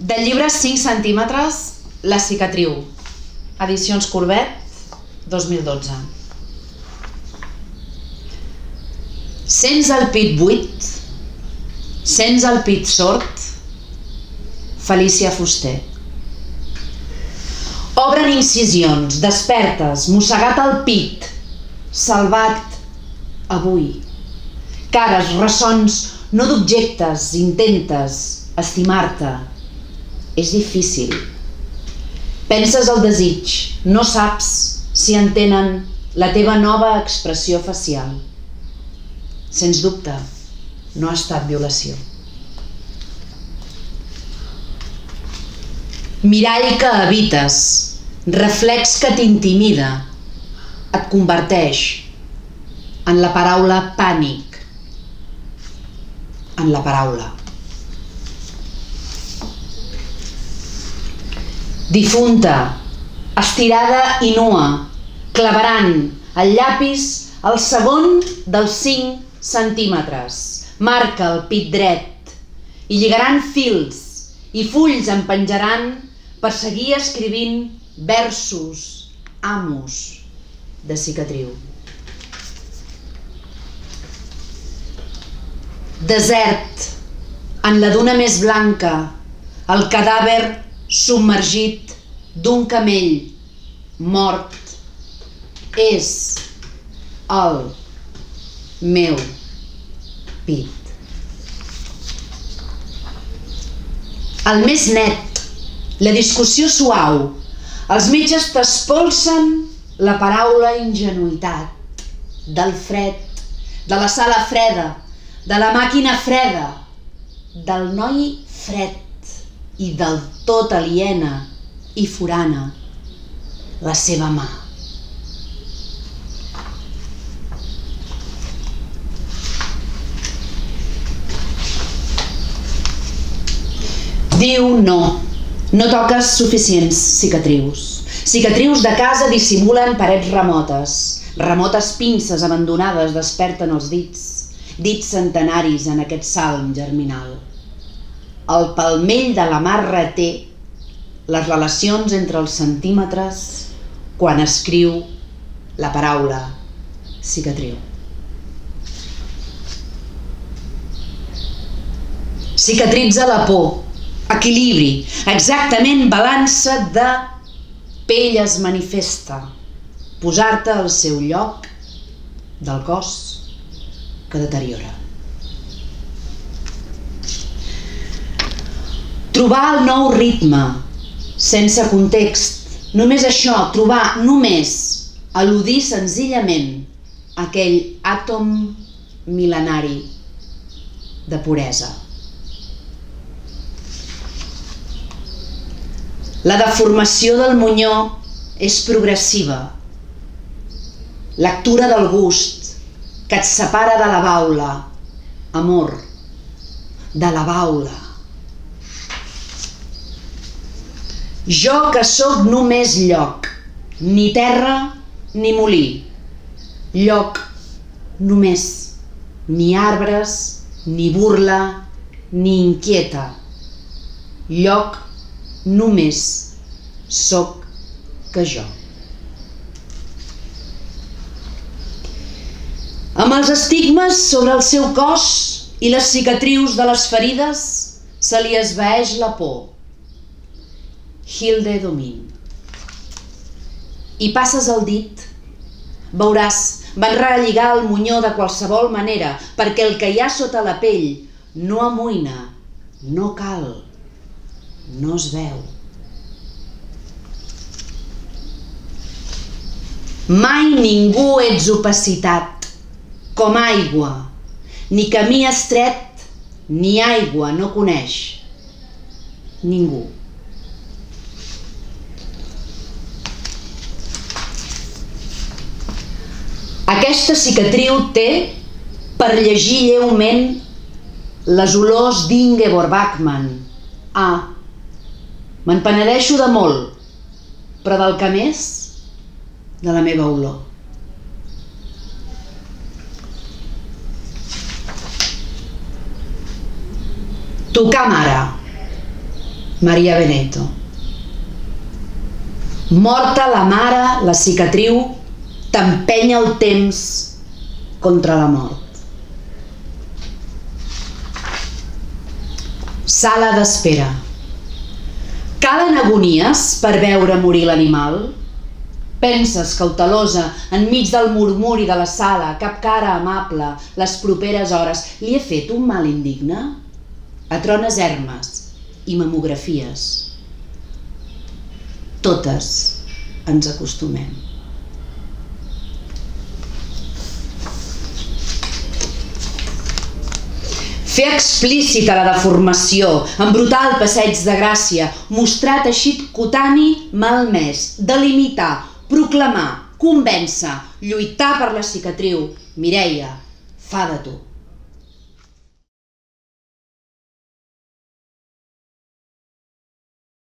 Del llibre 5 centímetres, La cicatriu. Edicions Corbet, 2012. Sents el pit buit? Sents el pit sord? Felícia Fuster. Obren incisions, despertes, mossegat el pit, salvat avui. Cares, ressons, no d'objectes, intentes estimar-te. És difícil. Penses el desig, no saps si entenen la teva nova expressió facial. Sens dubte, no ha estat violació. Mirall que habites, reflex que t'intimida, et converteix en la paraula pànic, en la paraula. Difunta, estirada i nua, clavaran el llapis al segon dels 5 centímetres. Marca el pit dret i lligaran fils i fulls en penjaran per seguir escrivint versos, amos de cicatriu. Desert, en la duna més blanca, el cadàver submergit d'un camell mort és el meu pit. El més net, la discussió suau, els metges t'espolsen la paraula ingenuïtat del fred, de la sala freda, de la màquina freda, del noi fred i del tot aliena i forana, la seva mà. Diu no, no toques suficients cicatrius. Cicatrius de casa dissimulen parets remotes, remotes pinces abandonades desperten els dits, dits centenaris en aquest salm germinal. El palmell de la mar reté les relacions entre els centímetres quan escriu la paraula cicatriu. Cicatritza la por, equilibri, exactament balança de pell es manifesta, posar-te al seu lloc del cos que deteriora. Trobar el nou ritme, sense context, només això, trobar només, al·ludir senzillament aquell àtom mil·lenari de puresa. La deformació del monyó és progressiva. Lectura del gust que et separa de la baula. Amor, de la baula. Jo que sóc només lloc, ni terra ni molí. Lloc només, ni arbres, ni burla, ni inquieta. Lloc només sóc que jo. Amb els estigmes sobre el seu cos i les cicatrius de les ferides se li esvaeix la por. Hilde Domin. I passes el dit, veuràs, van relligar el monyó de qualsevol manera, perquè el que hi ha sota la pell no amoïna, no cal, no es veu. Mai ningú ets opacitat, com aigua, ni camí estret, ni aigua no coneix. Ningú. Aquesta cicatriu té, per llegir lleument, les olors d'Ingeborg Bachmann. Ah, me'n penedeixo de molt, però del que més, de la meva olor. Tocar mare. Maria Beneto. Morta la mare, la cicatriu t'empenya el temps contra la mort. Sala d'espera. Calen agonies per veure morir l'animal? Penses, cautelosa, enmig del murmuri de la sala, cap cara amable, les properes hores, li he fet un mal indigne? Atrones hermes i mamografies. Totes ens acostumem. Fer explícita la deformació, embrutar el passeig de gràcia, mostrar teixit cutani malmès, delimitar, proclamar, convèncer, lluitar per la cicatriu. Mireia, fa de tu.